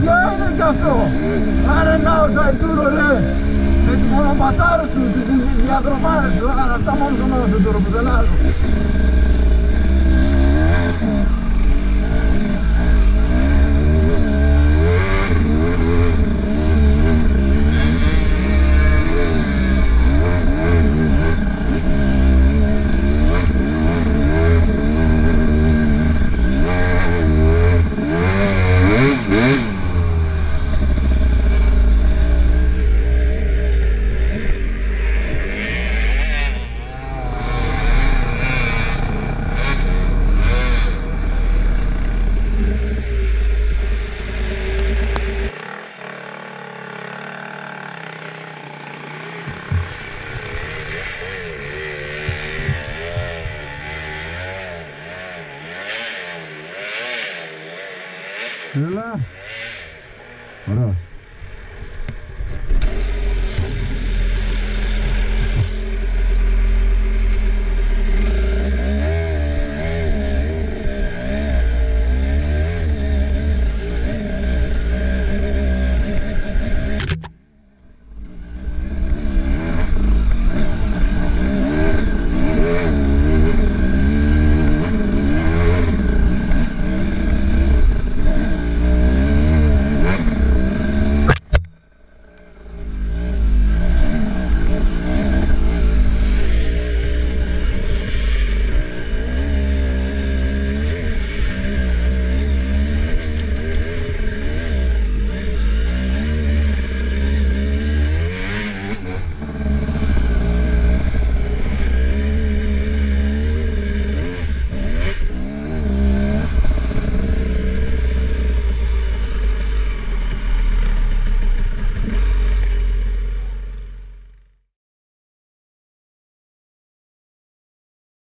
ποιο είναι κι αυτό. Άρα να ο Σαϊτούρο ρε, με τις μονοπατάρες σου, τις διαδρομάρες σου, άρα αυτά μόνο σου μόνο σου τώρα που δεν άλλο. Mírala. Ahora.